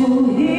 to hear.